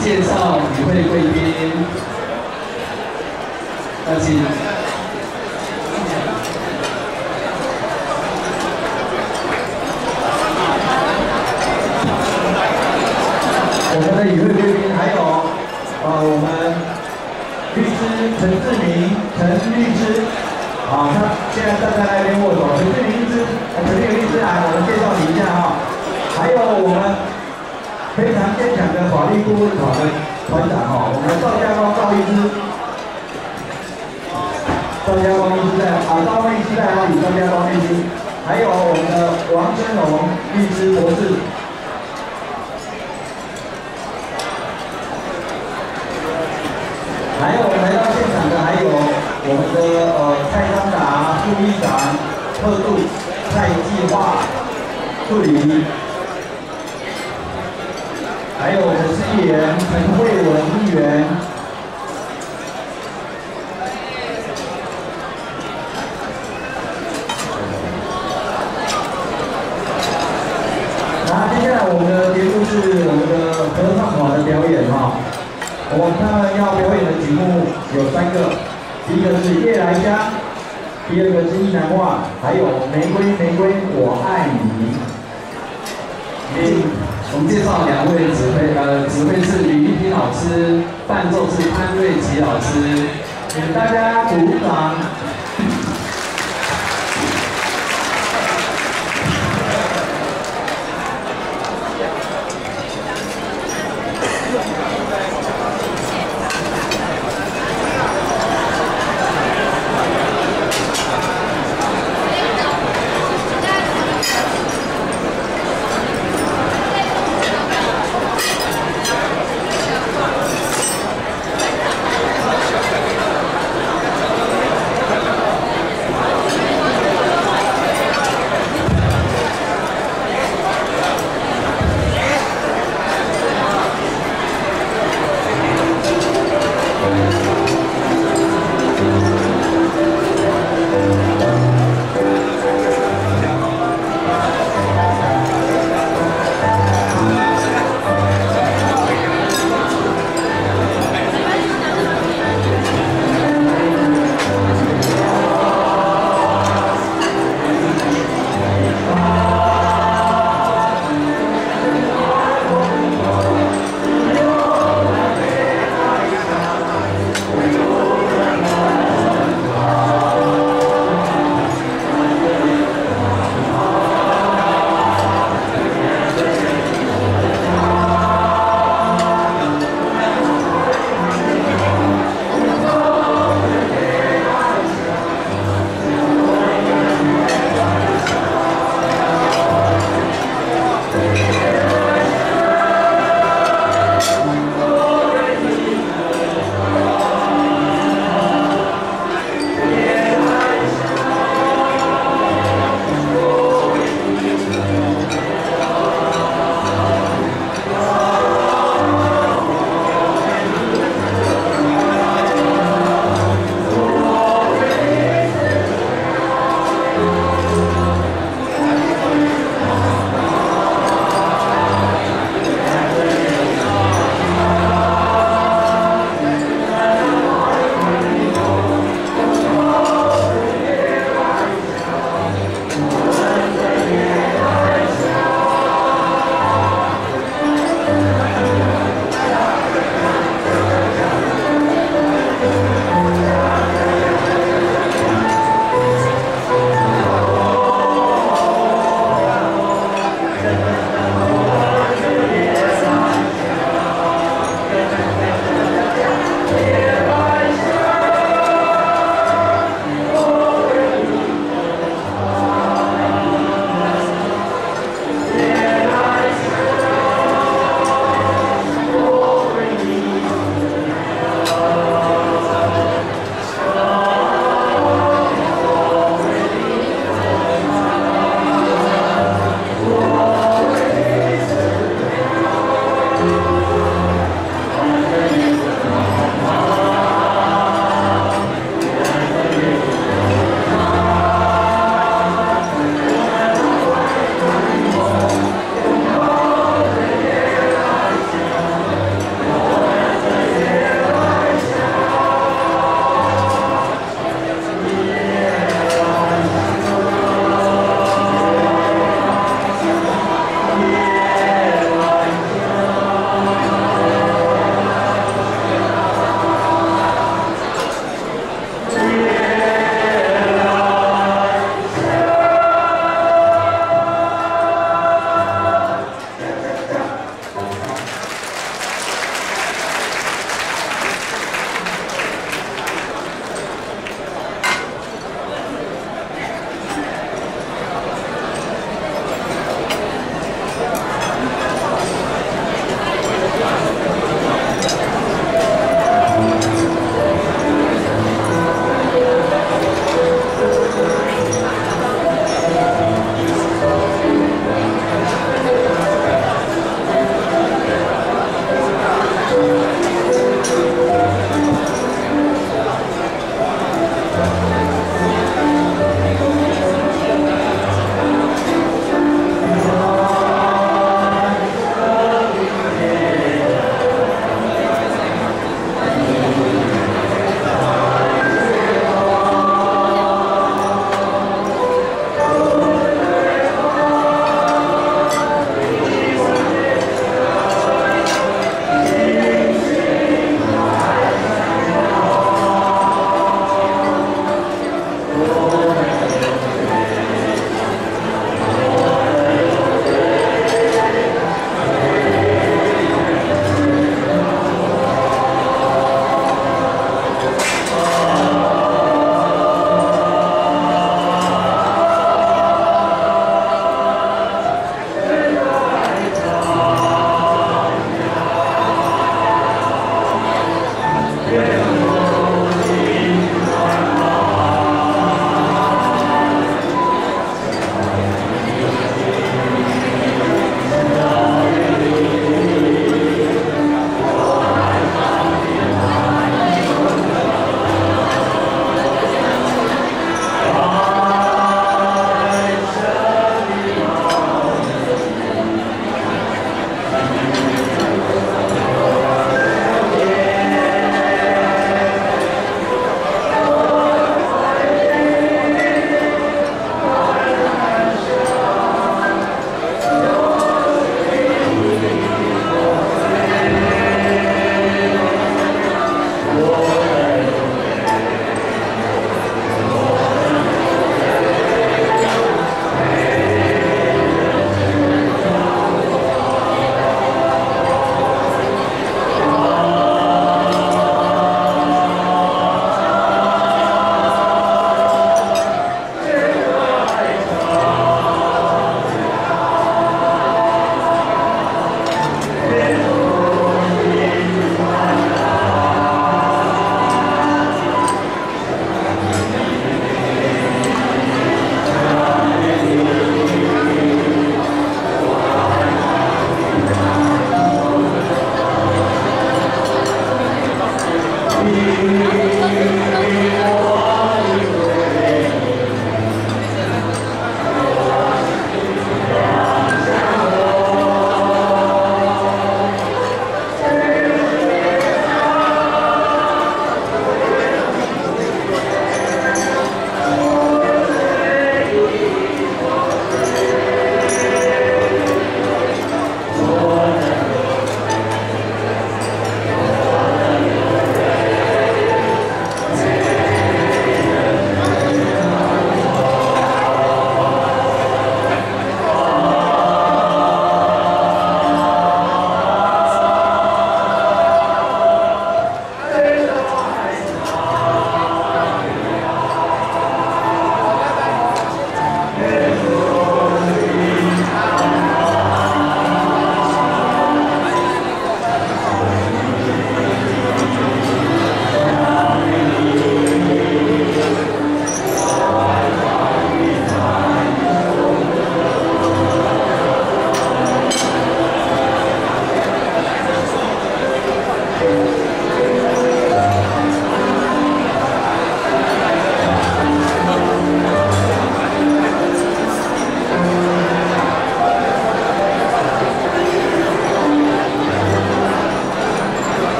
介绍与会贵宾，有请。我们的与会贵宾还有，呃，我们律师陈志明，陈律师，啊，他现在站在那边握手。陈志明律师，陈志明律师来，我们介绍你一下哈。还有我们非常坚强的法律顾问团的团长哈，我们的赵家光赵律师，赵家光律师在，啊，赵律师在哪里？赵家光律师，还有我们的王春龙律师博士。还有来到现场的，还有我们的呃蔡章达副议长、特助蔡计划助理，还有我们的议员陈慧文议员。那接下来我们的节目是我们的合唱团的表演哈。我们要表演的曲目有三个，第一个是《夜来香》，第二个是《意难忘》，还有《玫瑰玫瑰我爱你》。我们介绍两位指挥，呃，指挥是李玉平老师，伴奏是潘瑞琪老师，请大家鼓掌。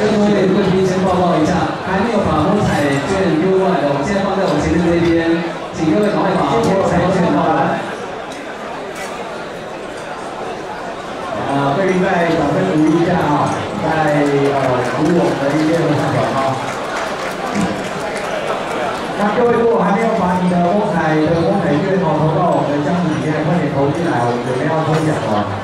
跟各位贵宾先报告一下，还没有把摸彩券丢过来的，我们现在放在我前面这边，请各位赶快把摸彩券拿来。啊，贵宾再掌声鼓励一下啊，在呃鼓我们的一些合唱团啊。那各位如果还没有把你的摸彩的摸彩券投到我们的箱子里面，快点投进来，我们准备要抽奖了。